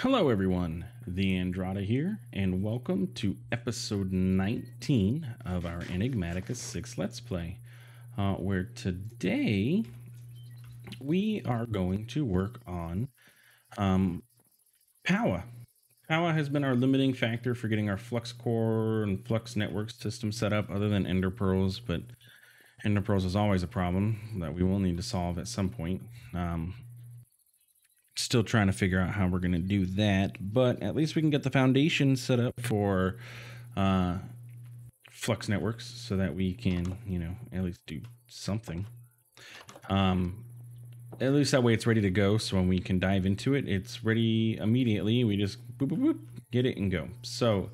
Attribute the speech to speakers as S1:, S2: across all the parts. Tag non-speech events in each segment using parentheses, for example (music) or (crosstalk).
S1: Hello, everyone. The Andrata here, and welcome to episode 19 of our Enigmatica 6 Let's Play, uh, where today we are going to work on um, power. Powah has been our limiting factor for getting our Flux Core and Flux Network system set up, other than Ender Pearls, but Ender Pearls is always a problem that we will need to solve at some point. Um, still trying to figure out how we're going to do that, but at least we can get the foundation set up for uh, Flux networks so that we can, you know, at least do something. Um, at least that way it's ready to go. So when we can dive into it, it's ready immediately. We just boop, boop, boop, get it and go. So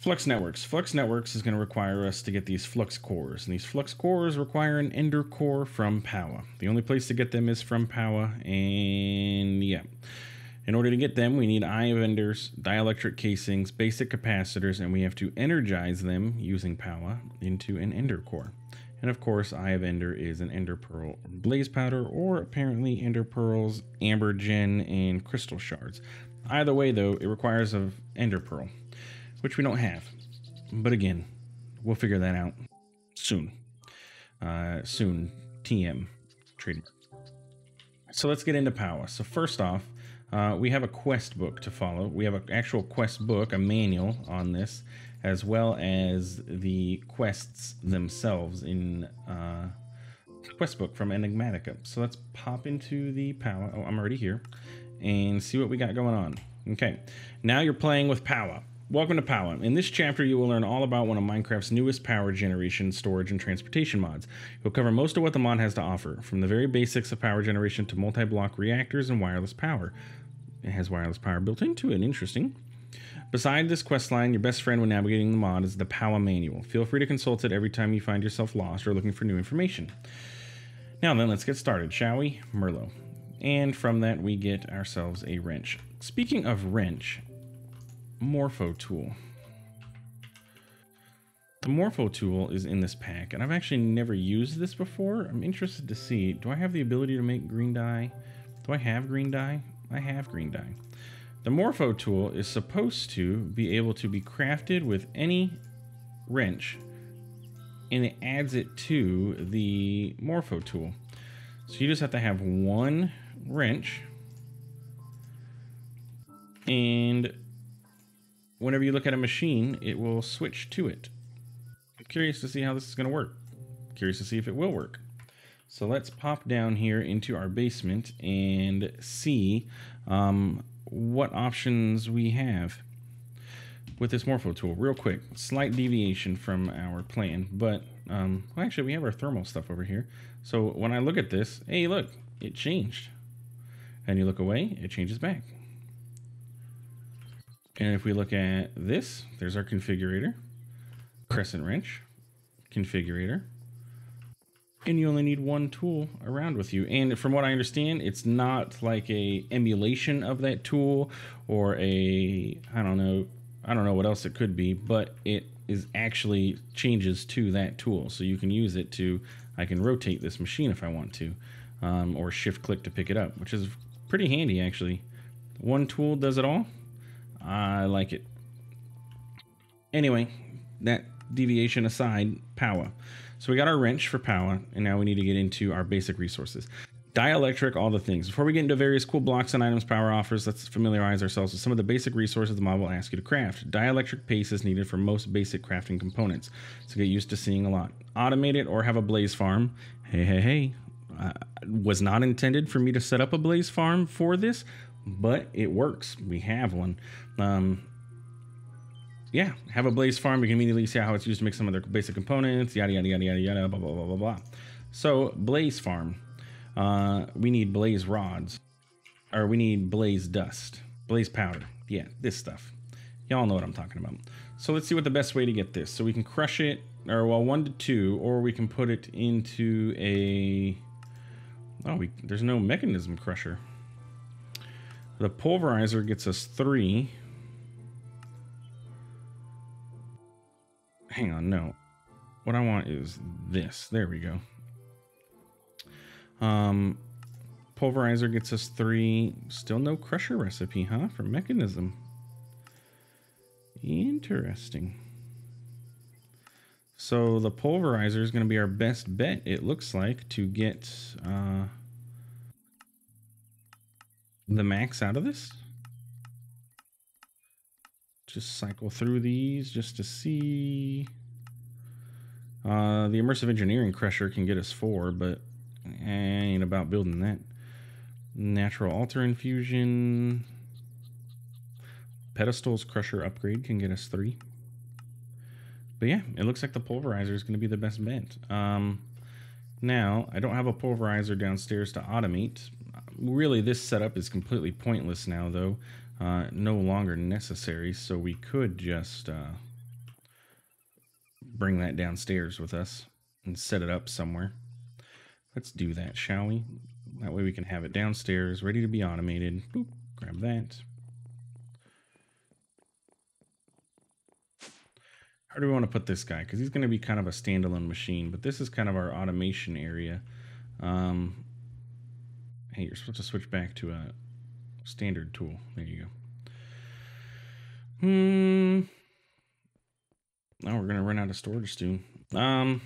S1: Flux networks. Flux networks is going to require us to get these flux cores, and these flux cores require an ender core from Powah. The only place to get them is from Powah, and yeah. In order to get them, we need eye of enders, dielectric casings, basic capacitors, and we have to energize them using Powah into an ender core. And of course, Eye of Ender is an Ender Pearl Blaze Powder, or apparently Ender Pearls, Amber Gem, and Crystal Shards. Either way, though, it requires of Ender Pearl which we don't have. But again, we'll figure that out soon. Uh, soon, TM trademark. So let's get into power. So first off, uh, we have a quest book to follow. We have an actual quest book, a manual on this, as well as the quests themselves in uh, quest book from Enigmatica. So let's pop into the power. Oh, I'm already here, and see what we got going on. Okay, now you're playing with Powah. Welcome to Powah. In this chapter, you will learn all about one of Minecraft's newest power generation, storage, and transportation mods. You'll cover most of what the mod has to offer, from the very basics of power generation to multi-block reactors and wireless power. It has wireless power built into it, interesting. Beside this quest line, your best friend when navigating the mod is the Powah manual. Feel free to consult it every time you find yourself lost or looking for new information. Now then, let's get started, shall we? Merlo. And from that, we get ourselves a wrench. Speaking of wrench, Morpho tool. The Morpho tool is in this pack, and I've actually never used this before. I'm interested to see, do I have the ability to make green dye? Do I have green dye? I have green dye. The Morpho tool is supposed to be able to be crafted with any wrench, and it adds it to the Morpho tool. So you just have to have one wrench, and whenever you look at a machine, it will switch to it. I'm curious to see how this is going to work. Curious to see if it will work. So let's pop down here into our basement and see um, what options we have with this Morpho tool. Real quick, slight deviation from our plan, but um, well, actually we have our thermal stuff over here. So when I look at this, hey, look, it changed. And you look away, it changes back. And if we look at this, there's our configurator, crescent wrench, configurator, and you only need one tool around with you. And from what I understand, it's not like a emulation of that tool or a, I don't know, I don't know what else it could be, but it is actually changes to that tool. So you can use it to, I can rotate this machine if I want to, um, or shift click to pick it up, which is pretty handy actually. One tool does it all. I like it. Anyway, that deviation aside, power. So we got our wrench for power, and now we need to get into our basic resources. Dielectric, all the things. Before we get into various cool blocks and items power offers, let's familiarize ourselves with some of the basic resources the mod will ask you to craft. Dielectric paste is needed for most basic crafting components, so get used to seeing a lot. Automate it or have a blaze farm. Hey, hey, hey. Uh, was not intended for me to set up a blaze farm for this, but it works. We have one. Um, yeah, have a blaze farm. You can immediately see how it's used to make some of their basic components, yada, yada, yada, yada, yada, blah, blah, blah, blah, blah. So, blaze farm. Uh, we need blaze rods, or we need blaze dust, blaze powder. Yeah, this stuff. Y'all know what I'm talking about. So let's see what the best way to get this. So we can crush it, or well, one to two, or we can put it into a. Oh, we, there's no Mekanism crusher. The pulverizer gets us three. Hang on, no. What I want is this. There we go. Um, Pulverizer gets us three. Still no crusher recipe, huh? For Mekanism. Interesting. So the pulverizer is going to be our best bet, it looks like, to get uh, the max out of this. Just cycle through these just to see. Uh, the immersive engineering crusher can get us four, but ain't about building that. Natural altar infusion. Pedestals crusher upgrade can get us three. But yeah, it looks like the pulverizer is going to be the best bet. Um, now, I don't have a pulverizer downstairs to automate. Really, this setup is completely pointless now, though. Uh, no longer necessary, so we could just uh, bring that downstairs with us and set it up somewhere. Let's do that, shall we? That way we can have it downstairs, ready to be automated. Boop, grab that. How do we want to put this guy? Because he's going to be kind of a standalone machine, but this is kind of our automation area. Um, hey, you're supposed to switch back to a standard tool. There you go. Hmm. Now we're to run out of storage soon. Um,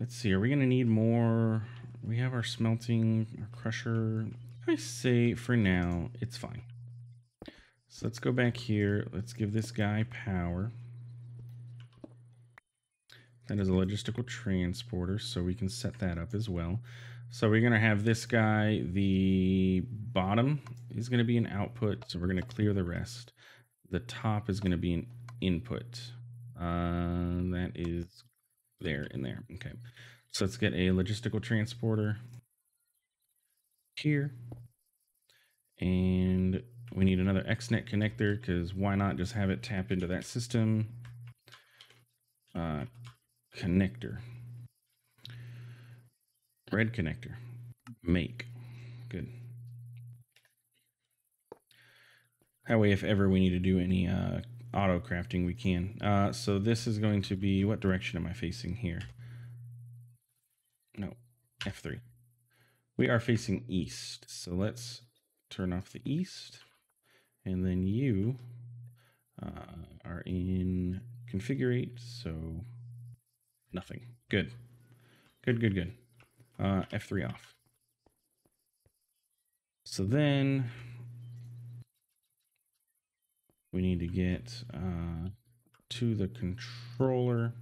S1: let's see. Are we to need more? We have our smelting, our crusher. I say for now, it's fine. So let's go back here. Let's give this guy power. That is a logistical transporter, so we can set that up as well. So we're going to have this guy, the bottom is going to be an output, so we're going to clear the rest. The top is going to be an input. Uh, that is there in there. Okay. So let's get a logistical transporter here. And we need another XNet connector because why not just have it tap into that system? Uh, connector. Red connector. Make. Good. That way, if ever we need to do any uh, auto crafting, we can. Uh, so this is going to be, what direction am I facing here? No, F3. We are facing east. So let's turn off the east. And then you uh, are in configurate. So Nothing. Good. Good, good, good. Uh, F3 off. So then we need to get uh, to the controller.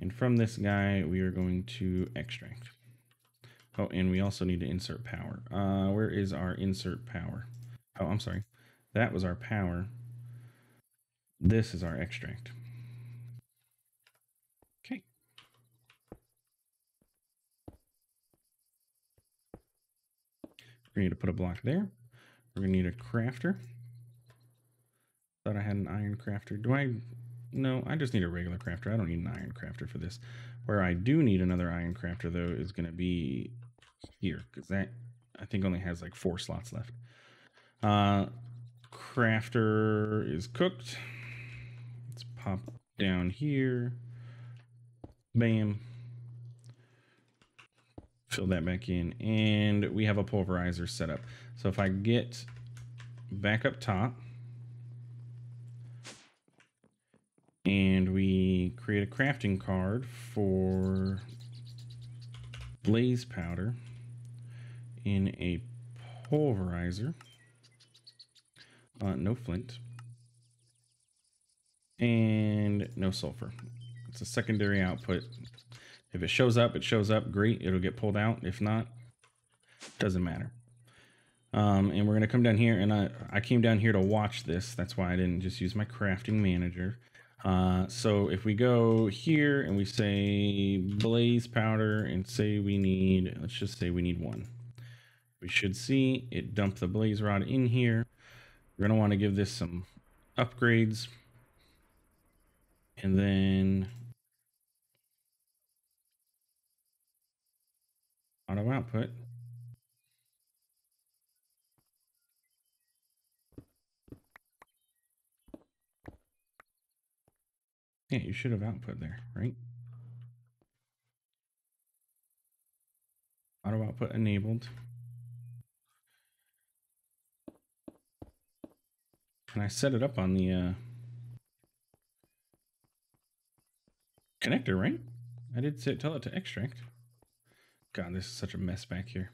S1: And from this guy, we are going to extract. Oh, and we also need to insert power. Uh, where is our insert power? Oh, I'm sorry. That was our power. This is our extract. We need to put a block there. We're gonna need a crafter. Thought I had an iron crafter. Do I? No, I just need a regular crafter. I don't need an iron crafter for this. Where I do need another iron crafter though is gonna be here because that I think only has like four slots left. Uh, crafter is cooked. Let's pop down here. Bam fill that back in and we have a pulverizer set up. So if I get back up top and we create a crafting card for blaze powder in a pulverizer, uh, no flint, and no sulfur. It's a secondary output if it shows up, it shows up. Great. It'll get pulled out. If not, doesn't matter. Um, and we're going to come down here and I, I came down here to watch this. That's why I didn't just use my crafting manager. Uh, so if we go here and we say blaze powder and say we need, let's just say we need one. We should see it dump the blaze rod in here. We're going to want to give this some upgrades. And then auto output. Yeah, you should have output there, right? Auto output enabled. And I set it up on the uh, connector, right? I did say, tell it to extract. God, this is such a mess back here.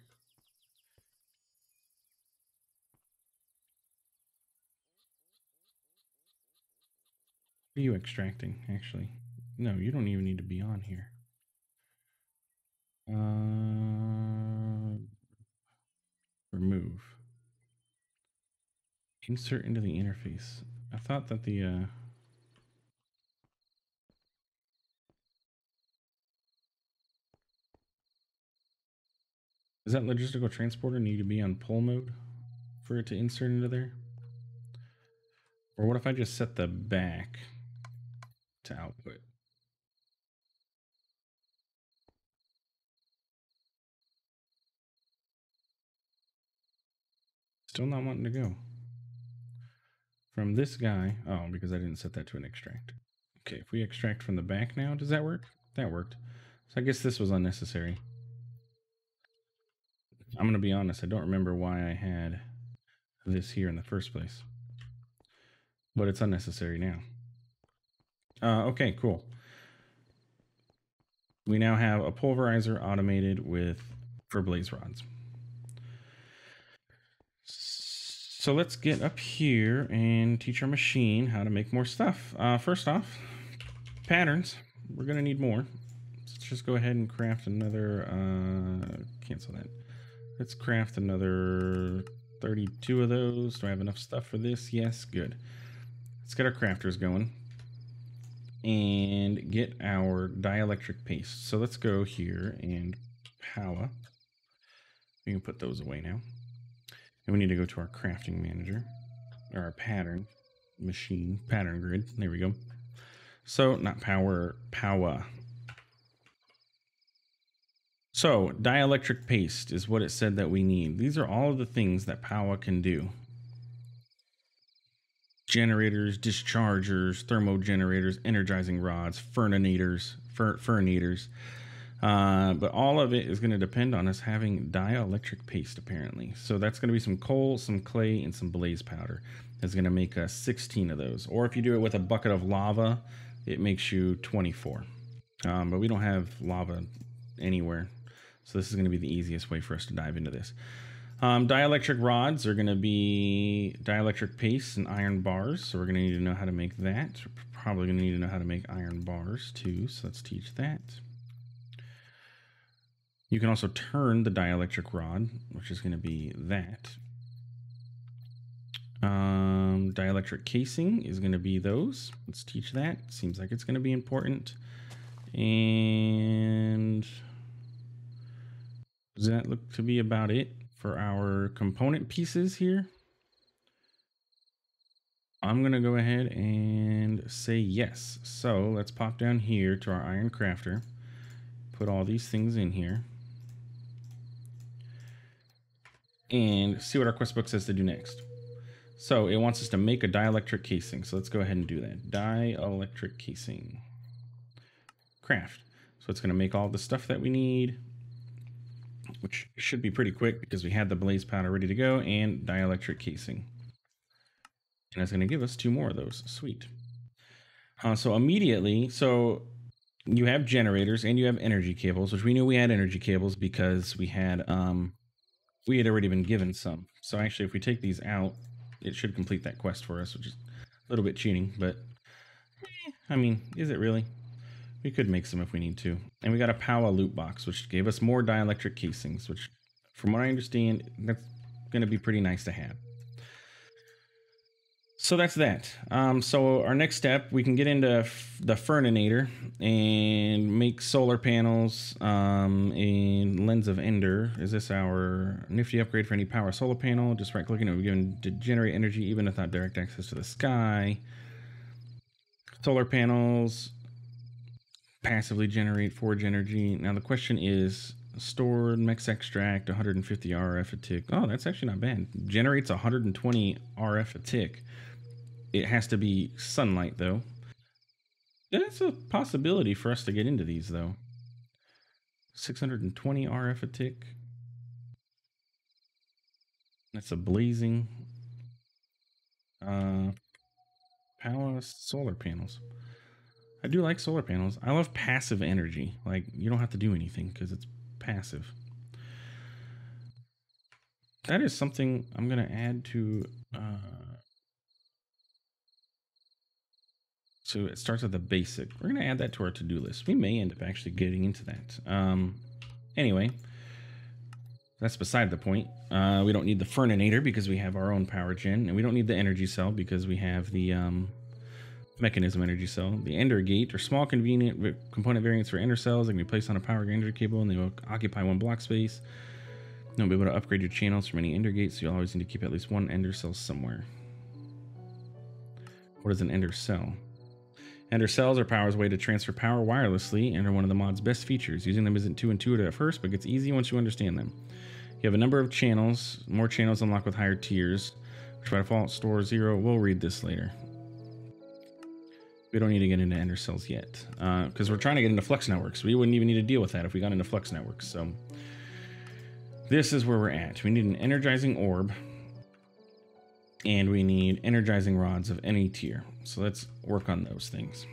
S1: What are you extracting, actually? No, you don't even need to be on here. Uh, remove. Insert into the interface. I thought that the... Uh, Does that logistical transporter need to be on pull mode for it to insert into there? Or what if I just set the back to output? Still not wanting to go. From this guy, oh, because I didn't set that to an extract. Okay, if we extract from the back now, does that work? That worked. So I guess this was unnecessary. I'm going to be honest, I don't remember why I had this here in the first place. But it's unnecessary now. Uh, okay, cool. We now have a pulverizer automated with for blaze rods. So let's get up here and teach our machine how to make more stuff. Uh, first off, patterns. We're going to need more. Let's just go ahead and craft another, uh, cancel that. Let's craft another 32 of those. Do I have enough stuff for this? Yes, good. Let's get our crafters going and get our dielectric paste. So let's go here and power. We can put those away now. And we need to go to our crafting manager, or our pattern machine, pattern grid. There we go. So, not power, power. So, dielectric paste is what it said that we need. These are all of the things that Powah can do. Generators, dischargers, thermogenerators, energizing rods, furninators, fur, furnators. Uh, but all of it is going to depend on us having dielectric paste, apparently. So that's going to be some coal, some clay, and some blaze powder. That's going to make us 16 of those. Or if you do it with a bucket of lava, it makes you 24. Um, but we don't have lava anywhere. So this is going to be the easiest way for us to dive into this. Um, dielectric rods are going to be dielectric paste and iron bars. So we're going to need to know how to make that. We're probably going to need to know how to make iron bars too. So let's teach that. You can also turn the dielectric rod, which is going to be that. Um, dielectric casing is going to be those. Let's teach that. Seems like it's going to be important. And does that look to be about it for our component pieces here? I'm to go ahead and say yes. So let's pop down here to our iron crafter, put all these things in here. and see what our quest book says to do next. So it wants us to make a dielectric casing. So let's go ahead and do that. Dielectric casing. Craft. So it's to make all the stuff that we need, which should be pretty quick because we had the blaze powder ready to go and dielectric casing. And it's going to give us two more of those. Sweet. Uh, so immediately, so you have generators and you have energy cables, which we knew we had energy cables because we had um, we had already been given some. So actually, if we take these out, it should complete that quest for us, which is a little bit cheating, but eh, I mean, is it really? We could make some if we need to. And we got a Powah loot box, which gave us more dielectric casings, which from what I understand, that's going to be pretty nice to have. So that's that. Um, so our next step, we can get into the Furninator and make solar panels um, in Lens of Ender. Is this our nifty upgrade for any power solar panel? Just right clicking, it be given to generate energy even without direct access to the sky. Solar panels passively generate forge energy. Now the question is, stored mex extract 150 RF a tick. Oh, that's actually not bad. Generates 120 RF a tick. It has to be sunlight, though. That's a possibility for us to get into these, though. 620 RF a tick. That's a blazing. Uh, Palace solar panels. I do like solar panels. I love passive energy. Like you don't have to do anything because it's passive. That is something I'm gonna add to. Uh, so it starts with the basic. We're gonna add that to our to-do list. We may end up actually getting into that. Um, anyway, that's beside the point. Uh, we don't need the furninator because we have our own power gen, and we don't need the energy cell because we have the um, Mekanism energy cell. The ender gate are small convenient component variants for ender cells that can be placed on a power ender cable and they will occupy one block space. You'll be able to upgrade your channels from any ender gate, so you'll always need to keep at least one ender cell somewhere. What is an ender cell? Ender cells are power's way to transfer power wirelessly and are one of the mod's best features. Using them isn't too intuitive at first, but gets easy once you understand them. You have a number of channels, more channels unlock with higher tiers, which by default store zero. We'll read this later. We don't need to get into ender cells yet because uh, we're trying to get into flux networks. We wouldn't even need to deal with that if we got into flux networks. So this is where we're at. We need an energizing orb and we need energizing rods of any tier. So let's work on those things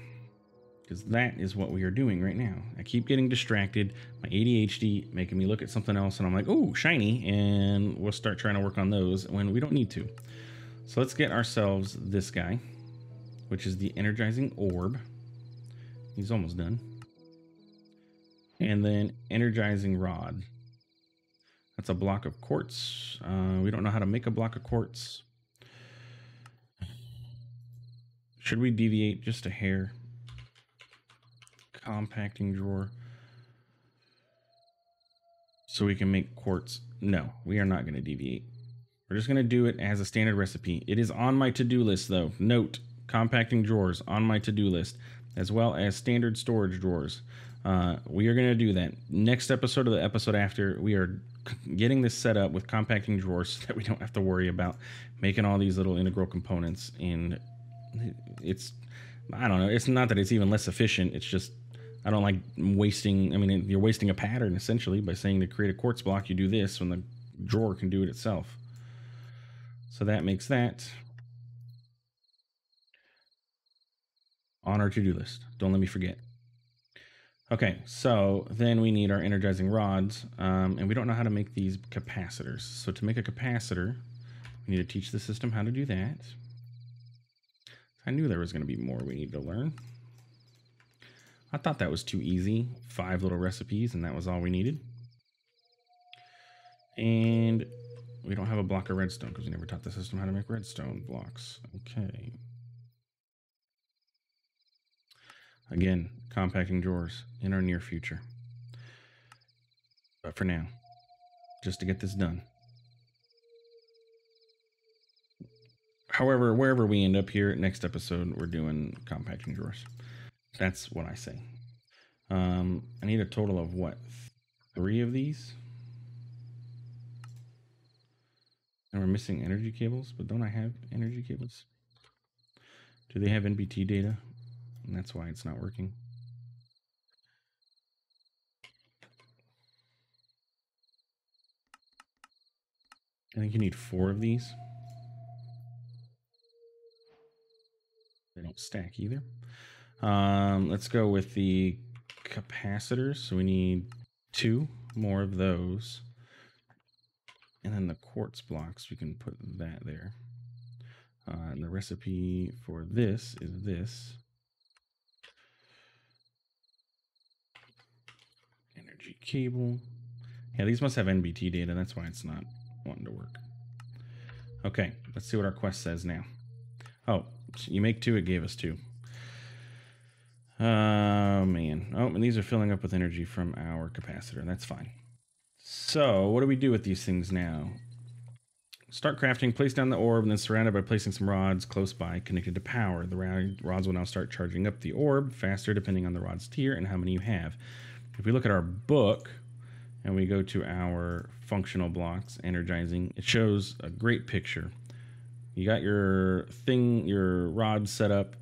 S1: because that is what we are doing right now. I keep getting distracted, my ADHD making me look at something else, and I'm like, oh, shiny, and we'll start trying to work on those when we don't need to. So let's get ourselves this guy, which is the energizing orb. He's almost done. And then energizing rod. That's a block of quartz. Uh, we don't know how to make a block of quartz. Should we deviate just a hair? compacting drawer so we can make quartz. No, we are not going to deviate. We're just going to do it as a standard recipe. It is on my to-do list though. Note, compacting drawers on my to-do list, as well as standard storage drawers. Uh, we are going to do that. Next episode of the episode after, we are (laughs) getting this set up with compacting drawers so (laughs) that we don't have to worry about making all these little integral components. And it's, I don't know, it's not that it's even less efficient. It's just I don't like wasting. I mean, you're wasting a pattern essentially by saying to create a quartz block, you do this when the drawer can do it itself. So that makes that on our to-do list. Don't let me forget. Okay, so then we need our energizing rods, um, and we don't know how to make these capacitors. So to make a capacitor, we need to teach the system how to do that. I knew there was going to be more we need to learn. I thought that was too easy. Five little recipes, and that was all we needed. And we don't have a block of redstone because we never taught the system how to make redstone blocks. Okay. Again, compacting drawers in our near future. But for now, just to get this done. However, wherever we end up here, next episode, we're doing compacting drawers. That's what I say. Um, I need a total of what? Three of these? And we're missing energy cables, but don't I have energy cables? Do they have NBT data? And that's why it's not working. I think you need four of these. They don't stack either. Um, let's go with the capacitors. So we need two more of those. And then the quartz blocks, we can put that there. Uh, and the recipe for this is this. Cable. Yeah, these must have NBT data. That's why it's not wanting to work. Okay, let's see what our quest says now. Oh, you make two, it gave us two. Oh, man. Oh, and these are filling up with energy from our capacitor. That's fine. So, what do we do with these things now? Start crafting, place down the orb, and then surrounded by placing some rods close by connected to power. The rods will now start charging up the orb faster depending on the rod's tier and how many you have. If we look at our book and we go to our functional blocks, energizing, it shows a great picture. You got your thing, your rod set up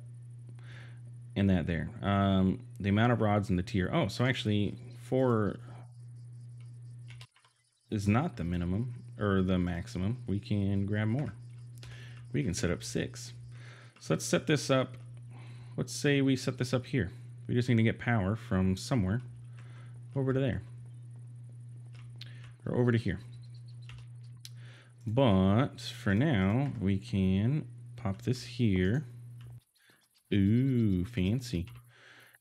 S1: in that there. Um, the amount of rods in the tier. Oh, so actually four is not the minimum or the maximum. We can grab more. We can set up six. So let's set this up. Let's say we set this up here. We just need to get power from somewhere over to there. Or over to here. But for now, we can pop this here. Ooh, fancy.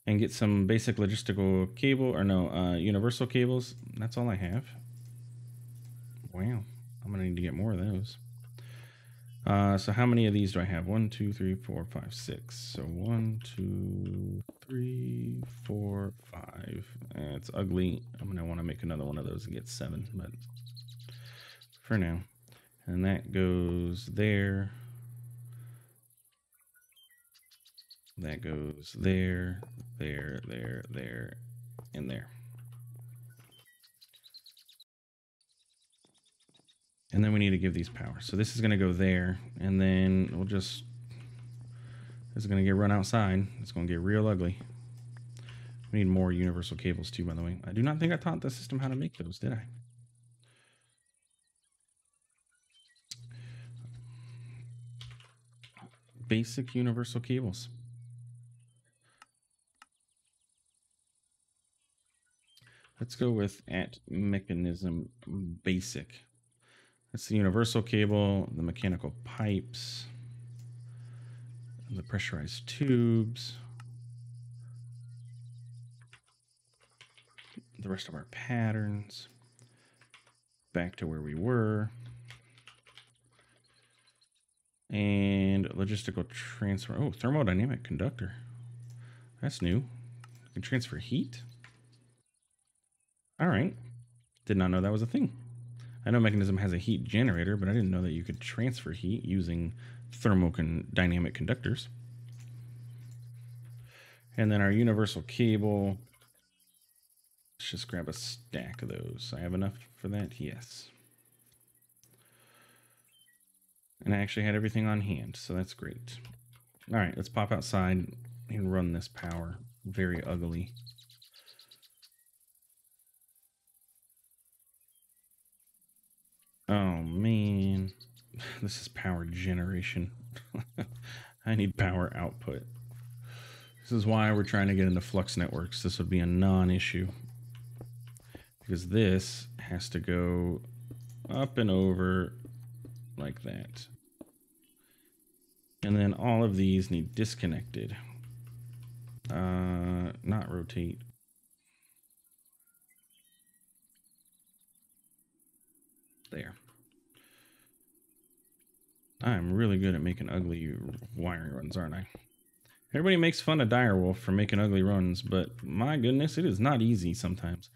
S1: And get some basic logistical cable, or no, uh, universal cables. That's all I have. Wow, I'm gonna need to get more of those. Uh, so how many of these do I have? One, two, three, four, five, six. So one, two, three, four, five. Eh, it's ugly. I'm gonna want to make another one of those and get seven, but for now. And that goes there. That goes there, there, there, there, and there. And then we need to give these power. So this is going to go there, and then we'll just, this is going to get run outside. It's going to get real ugly. We need more universal cables too, by the way. I do not think I taught the system how to make those, did I? Basic universal cables. Let's go with at Mekanism basic. That's the universal cable, the mechanical pipes, the pressurized tubes, the rest of our patterns, back to where we were, and logistical transfer. Oh, thermodynamic conductor. That's new. Can transfer heat. All right. Did not know that was a thing. I know Mekanism has a heat generator, but I didn't know that you could transfer heat using thermodynamic conductors. And then our universal cable. Let's just grab a stack of those. I have enough for that? Yes. And I actually had everything on hand, so that's great. All right, let's pop outside and run this power. Very ugly. (laughs) this is power generation. (laughs) I need power output. This is why we're trying to get into flux networks. This would be a non-issue because this has to go up and over like that. And then all of these need disconnected. Uh, not rotate, There. I'm really good at making ugly wiring runs, aren't I? Everybody makes fun of Direwolf for making ugly runs, but my goodness, it is not easy sometimes.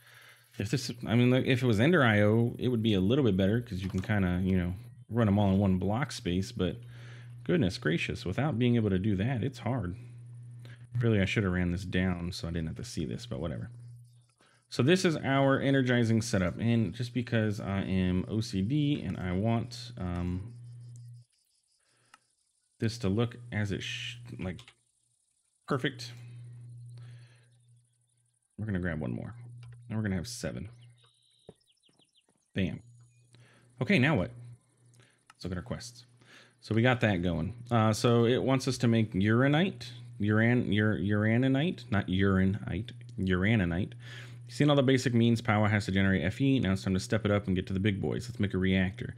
S1: If this, I mean, if it was Ender IO, it would be a little bit better because you can kind of, you know, run them all in one block space. But goodness gracious, without being able to do that, it's hard. Really, I should have ran this down so I didn't have to see this, but whatever. So this is our energizing setup. And just because I am OCD and I want um, this to look as it like perfect, we're going to grab one more. And we're going to have seven. Bam. Okay, now what? Let's look at our quests. So we got that going. Uh, so it wants us to make uranite, uran, ur, uranite, not uranite, uraninite. You've seen all the basic means power has to generate Fe. Now it's time to step it up and get to the big boys. Let's make a reactor.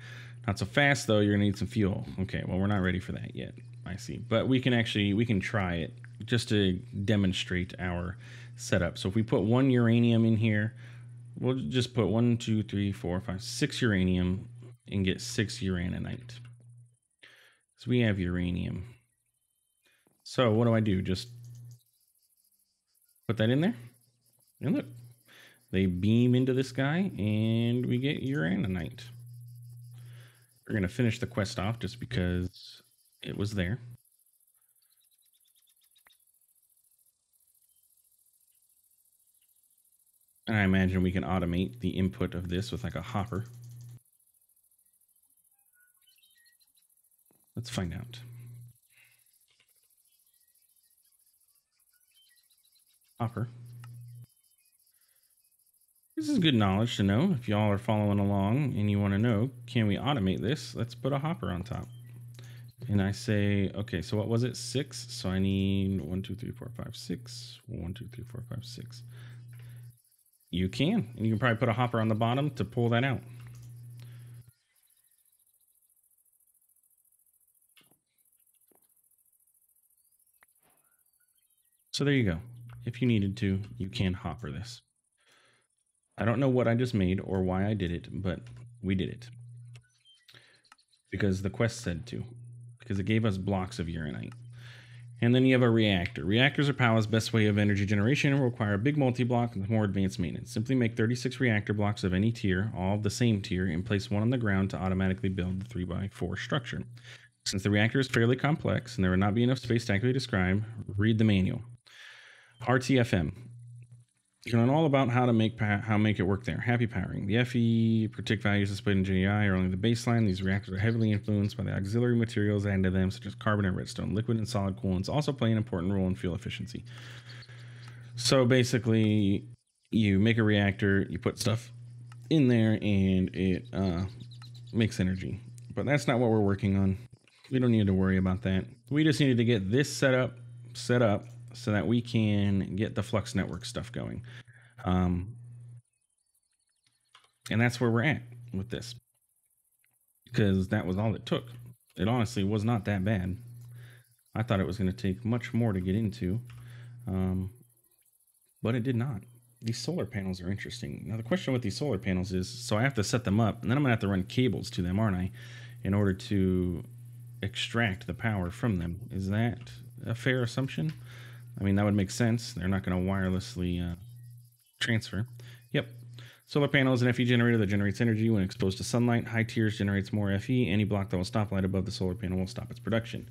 S1: Not so fast though. You're gonna need some fuel. Okay, well we're not ready for that yet. I see, but we can actually we can try it just to demonstrate our setup. So if we put one uranium in here, we'll just put one, two, three, four, five, six uranium and get six uraninite. So we have uranium. So what do I do? Just put that in there and look, they beam into this guy, and we get uraninite. We're going to finish the quest off just because it was there. And I imagine we can automate the input of this with like a hopper. Let's find out. Hopper. This is good knowledge to know. If y'all are following along and you want to know, can we automate this? Let's put a hopper on top. and I say, okay, so what was it? Six. So I need one, two, three, four, five, six. One, two, three, four, five, six. You can. And you can probably put a hopper on the bottom to pull that out. So there you go. If you needed to, you can hopper this. I don't know what I just made or why I did it, but we did it. Because the quest said to. Because it gave us blocks of uranite. And then you have a reactor. Reactors are Powah's best way of energy generation and require a big multi-block with more advanced maintenance. Simply make 36 reactor blocks of any tier, all of the same tier, and place one on the ground to automatically build the 3x4 structure. Since the reactor is fairly complex and there will not be enough space to accurately describe, read the manual. RTFM. You can learn all about how to make how make it work there. Happy powering. The FE particular values displayed in JEI are only the baseline. These reactors are heavily influenced by the auxiliary materials added to them, such as carbon and redstone. Liquid and solid coolants also play an important role in fuel efficiency. So basically, you make a reactor, you put stuff in there, and it uh, makes energy. But that's not what we're working on. We don't need to worry about that. We just needed to get this set up, set up, so that we can get the Flux Network stuff going. Um, and that's where we're at with this. Because that was all it took. It honestly was not that bad. I thought it was going to take much more to get into, um, but it did not. These solar panels are interesting. Now, the question with these solar panels is so I have to set them up, and then I'm going to have to run cables to them, aren't I, in order to extract the power from them. Is that a fair assumption? I mean, that would make sense. They're not going to wirelessly uh, transfer. Yep. Solar panel is an FE generator that generates energy when exposed to sunlight. High tiers generates more FE. Any block that will stop light above the solar panel will stop its production.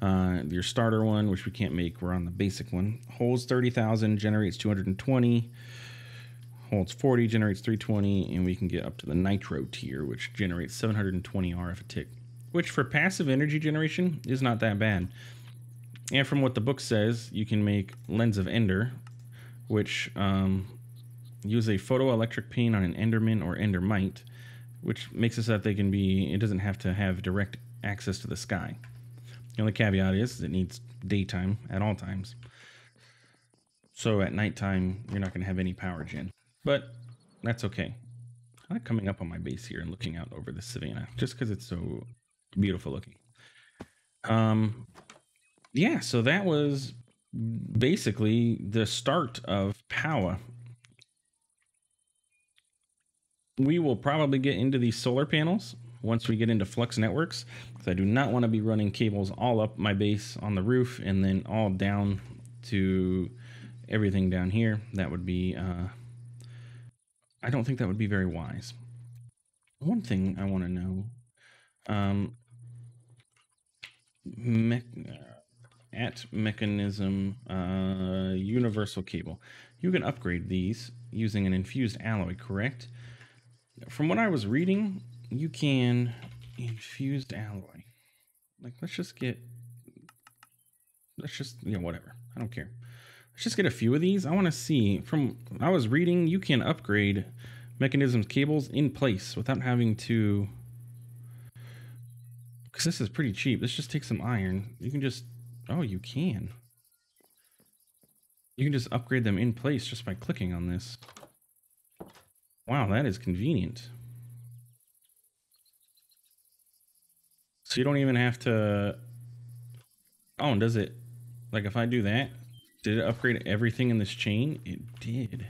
S1: Uh, your starter one, which we can't make, we're on the basic one. Holds 30,000, generates 220. Holds 40, generates 320, and we can get up to the nitro tier, which generates 720 RF a tick, which for passive energy generation is not that bad. And from what the book says, you can make Lens of Ender, which um, use a photoelectric paint on an Enderman or Endermite, which makes it so that they can be, it doesn't have to have direct access to the sky. The only caveat is it needs daytime at all times. So at nighttime, you're not going to have any power gen. But that's okay. I like coming up on my base here and looking out over the savannah just because it's so beautiful looking. Um, yeah, so that was basically the start of power. We will probably get into these solar panels once we get into Flux Networks because I do not want to be running cables all up my base on the roof and then all down to everything down here. That would be, uh, I don't think that would be very wise. One thing I want to know, um, at Mekanism uh, universal cable. You can upgrade these using an infused alloy, correct? From what I was reading, you can infused alloy. Like, let's just get, let's just, you know, whatever. I don't care. Let's just get a few of these. I want to see, from I was reading, you can upgrade Mekanism's cables in place without having to, because this is pretty cheap. This just takes some iron. You can just Oh, you can. You can just upgrade them in place just by clicking on this. Wow, that is convenient. So you don't even have to... Oh, and does it... Like, if I do that, did it upgrade everything in this chain? It did.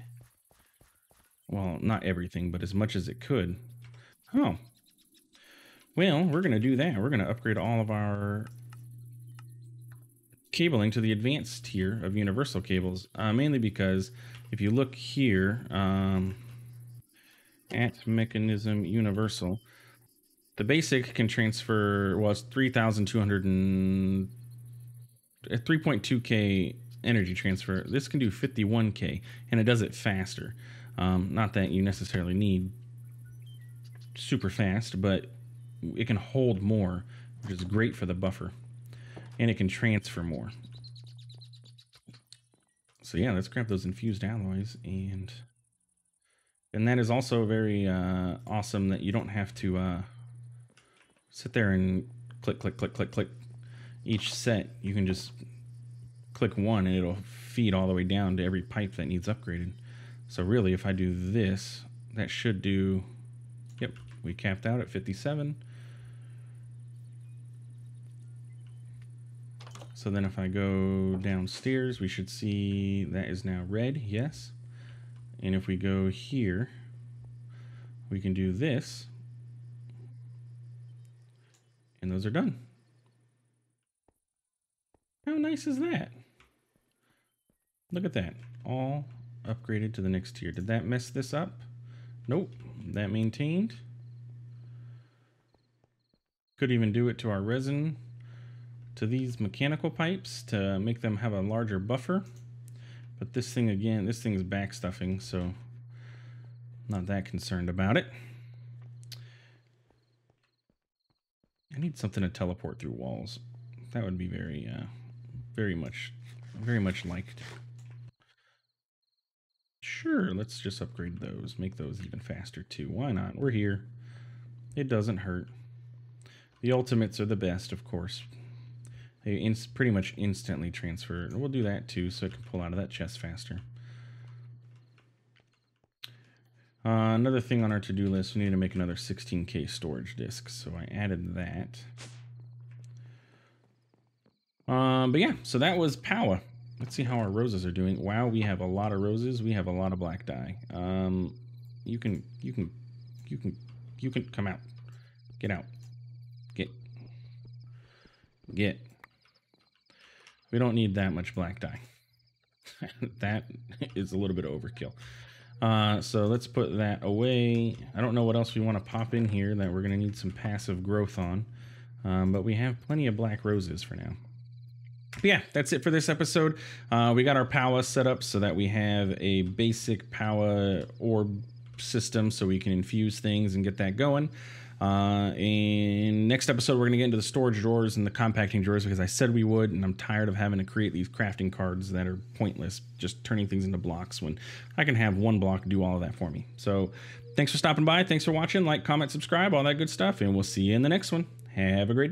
S1: Well, not everything, but as much as it could. Oh. Well, we're going to do that. We're going to upgrade all of our cabling to the advanced tier of universal cables, uh, mainly because if you look here um, at Mekanism Universal, the basic can transfer, well, it's 3,200 and 3.2K energy transfer. This can do 51K, and it does it faster. Um, not that you necessarily need super fast, but it can hold more, which is great for the buffer and it can transfer more. So yeah, let's grab those infused alloys and and that is also very uh, awesome that you don't have to uh, sit there and click, click, click, click, click. Each set, you can just click one and it'll feed all the way down to every pipe that needs upgraded. So really, if I do this, that should do, yep, we capped out at 57. So then if I go downstairs, we should see that is now red, yes. And if we go here, we can do this. And those are done. How nice is that? Look at that. All upgraded to the next tier. Did that mess this up? Nope. That maintained. Could even do it to our resin, to these mechanical pipes to make them have a larger buffer. But this thing, again, this thing is back stuffing, so not that concerned about it. I need something to teleport through walls. That would be very, uh, very much, very much liked. Sure, let's just upgrade those. Make those even faster too. Why not? We're here. It doesn't hurt. The ultimates are the best, of course. They pretty much instantly transfer. We'll do that too, so it can pull out of that chest faster. Uh, another thing on our to-do list, we need to make another 16K storage disk. So I added that. Um, but yeah, so that was Powah. Let's see how our roses are doing. Wow, we have a lot of roses. We have a lot of black dye. Um, you can, you can, you can, you can come out. Get out. Get. Get. We don't need that much black dye. (laughs) that is a little bit of overkill. Uh, so let's put that away. I don't know what else we want to pop in here that we're going to need some passive growth on. Um, but we have plenty of black roses for now. But yeah, that's it for this episode. Uh, we got our Powah set up so that we have a basic Powah orb system so we can infuse things and get that going. Uh, in next episode, we're going to get into the storage drawers and the compacting drawers because I said we would, and I'm tired of having to create these crafting cards that are pointless, just turning things into blocks when I can have one block do all of that for me. So thanks for stopping by. Thanks for watching. Like, comment, subscribe, all that good stuff, and we'll see you in the next one. Have a great day.